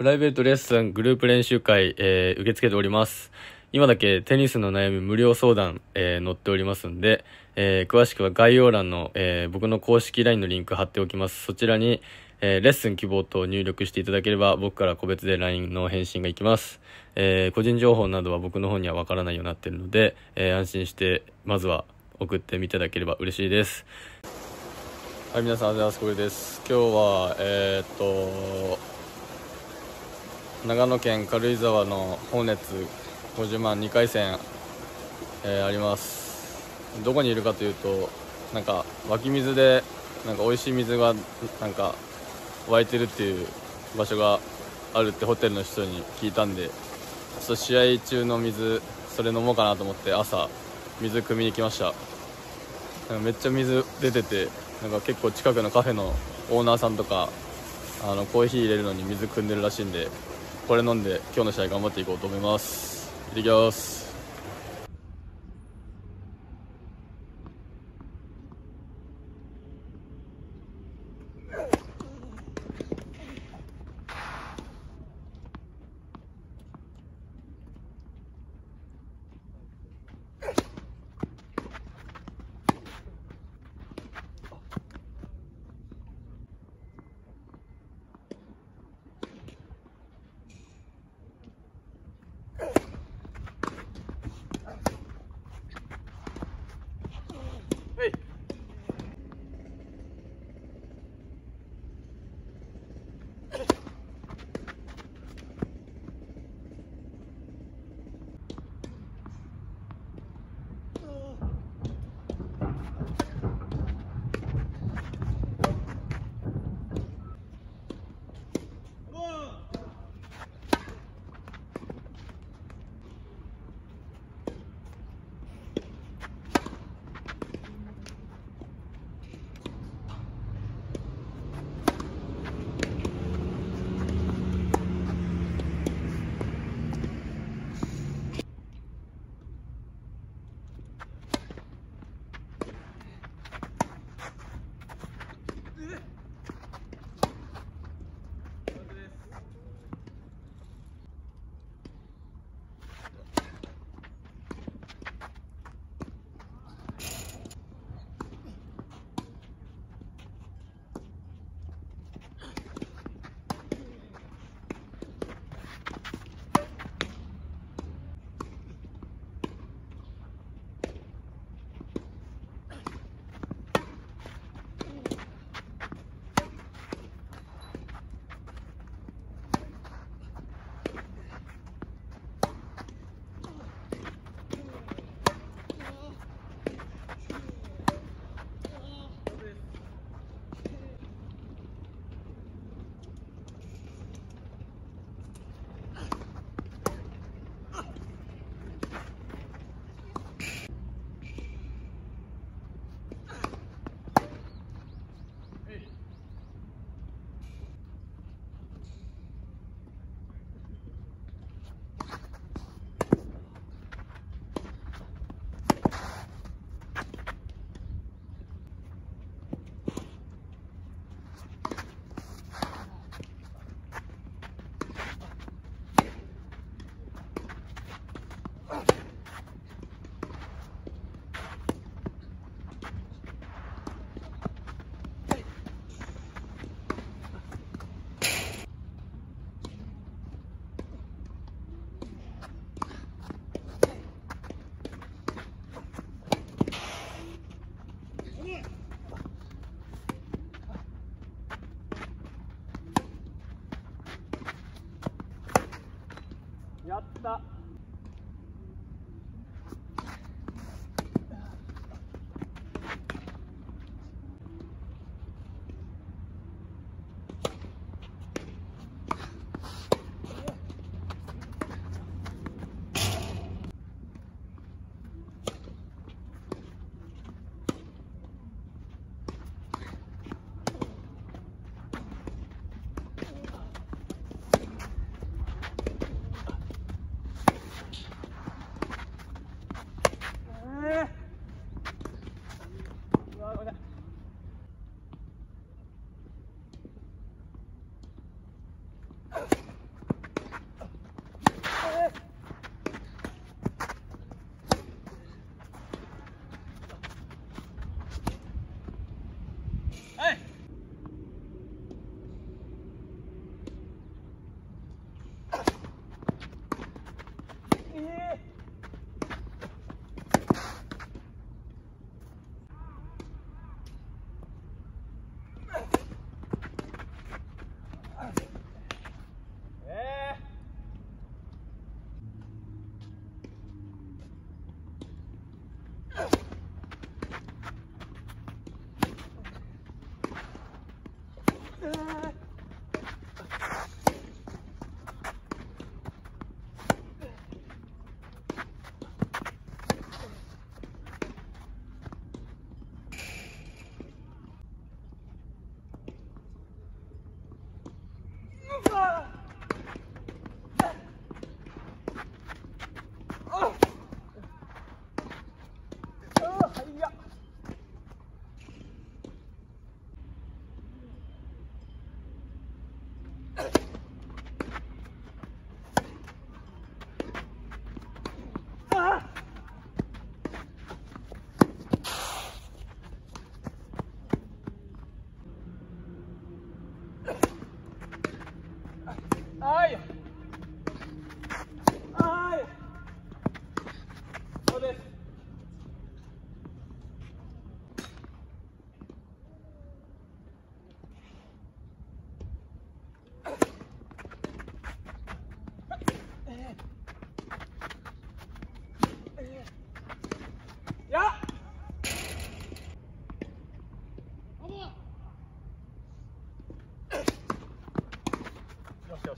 プライベートレッスングループ練習会、えー受け付けております。今だけテニスの悩み無料相談、えー載っておりますんで、えー詳しくは概要欄の、えー僕の公式 LINE のリンク貼っておきます。そちらに、えーレッスン希望と入力していただければ僕から個別で LINE の返信がいきます。えー個人情報などは僕の方にはわからないようになっているので、えー安心してまずは送ってみていただければ嬉しいです。はい、皆さん、ありがとうございます。これです。今日は、えーっと、長野県軽井沢の放熱50万2回戦、えーあります。どこにいるかというと、なんか湧き水で、なんか美味しい水が、なんか湧いてるっていう場所があるってホテルの人に聞いたんで、ちょっと試合中の水、それ飲もうかなと思って朝、水汲みに来ました。めっちゃ水出ててなんか結構近くのカフェのオーナーさんとかあのコーヒー入れるのに水汲んでるらしいんでこれ飲んで今日の試合頑張っていこうと思います。いってきます。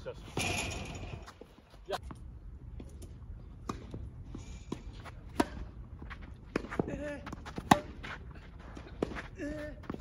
しよし。えー、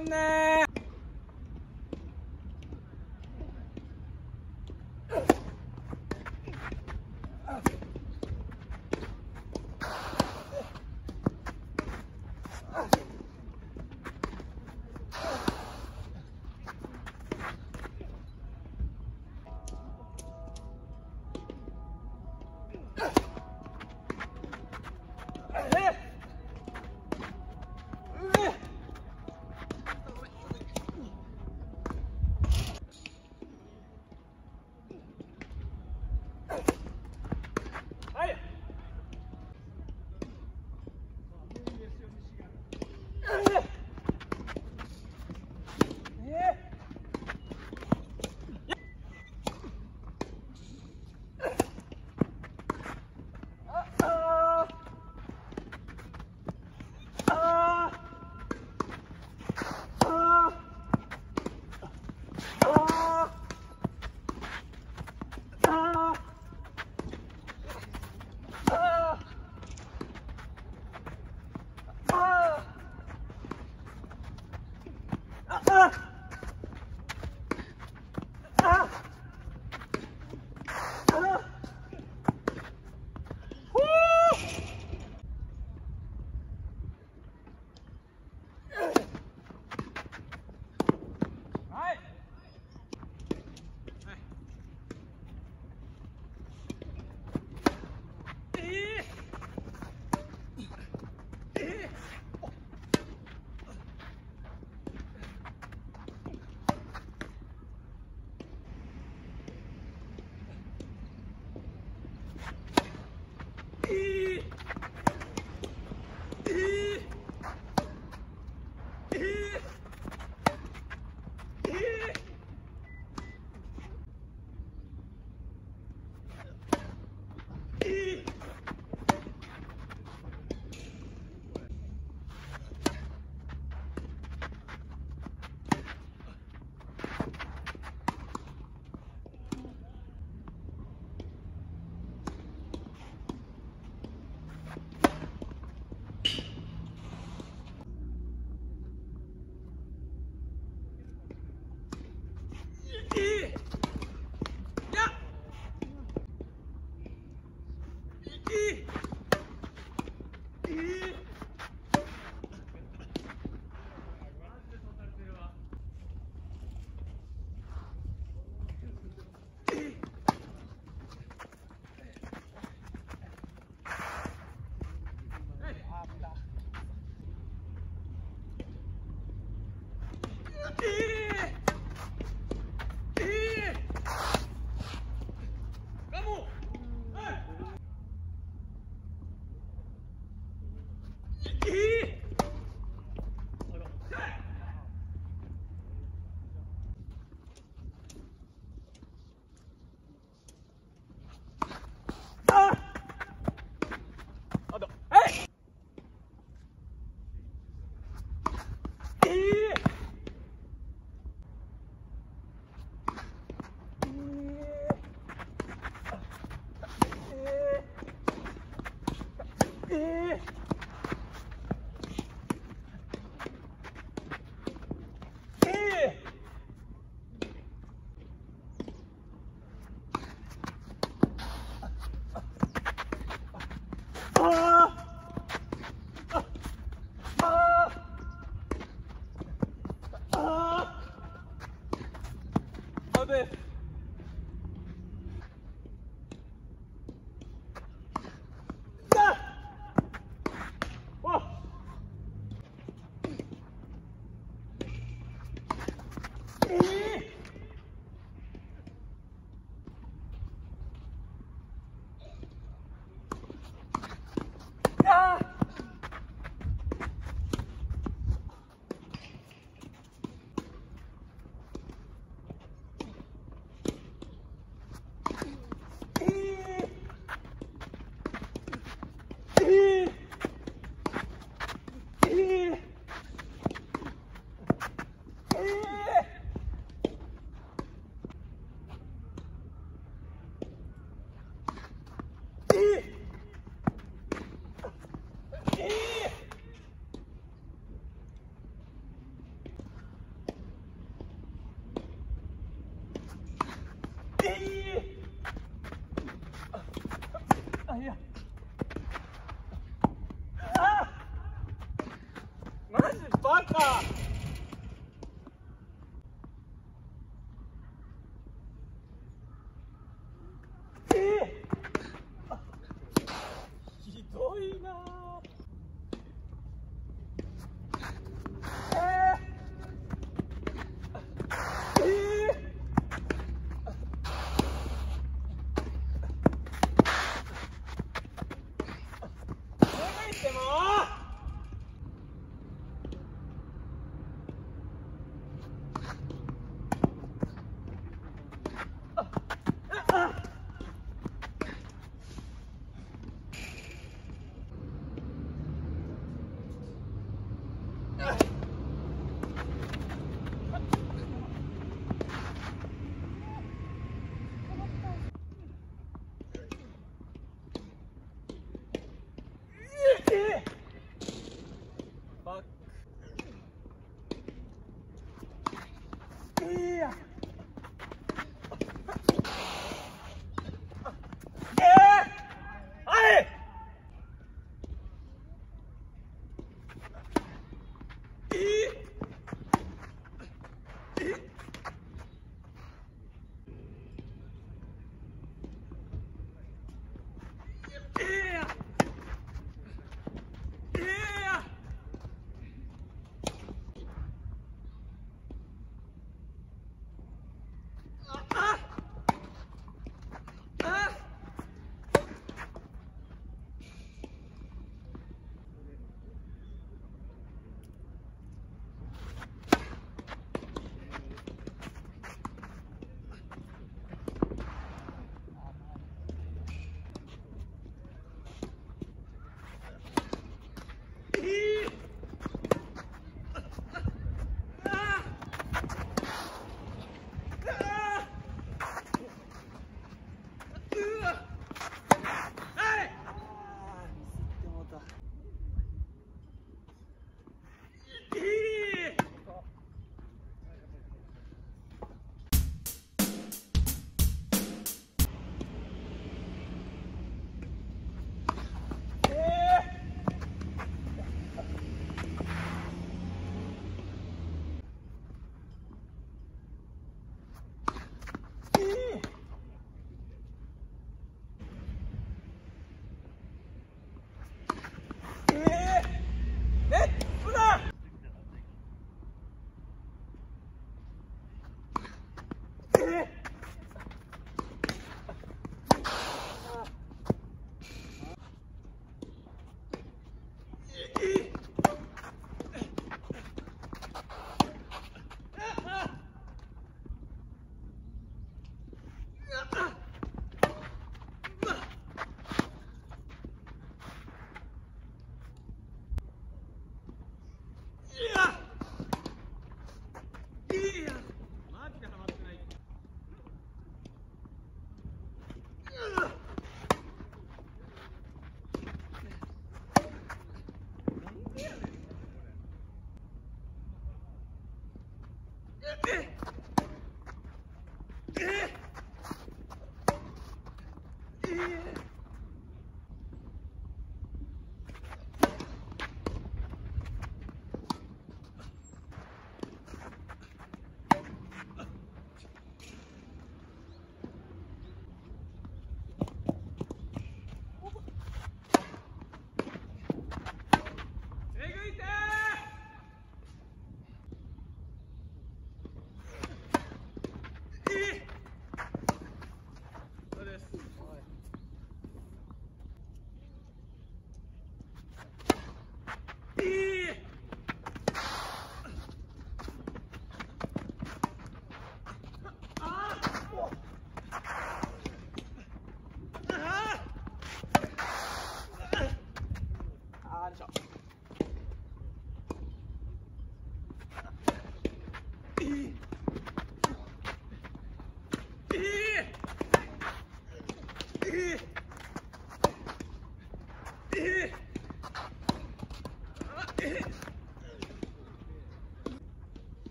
on the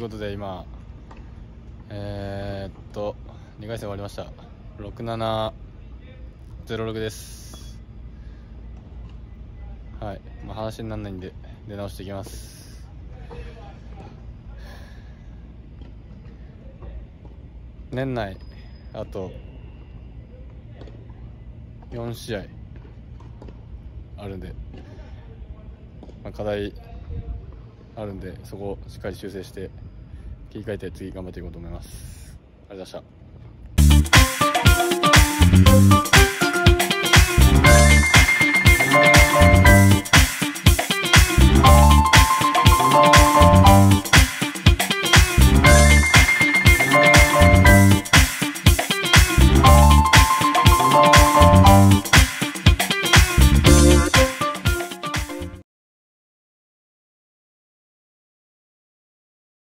ということで今えー、っと2回戦終わりました。6706です。はい。まあ話にならないんで出直していきます。年内あと4試合あるんで、まあ、課題あるんでそこをしっかり修正して切り替えて次頑張っていこうと思います。ありがとうございました。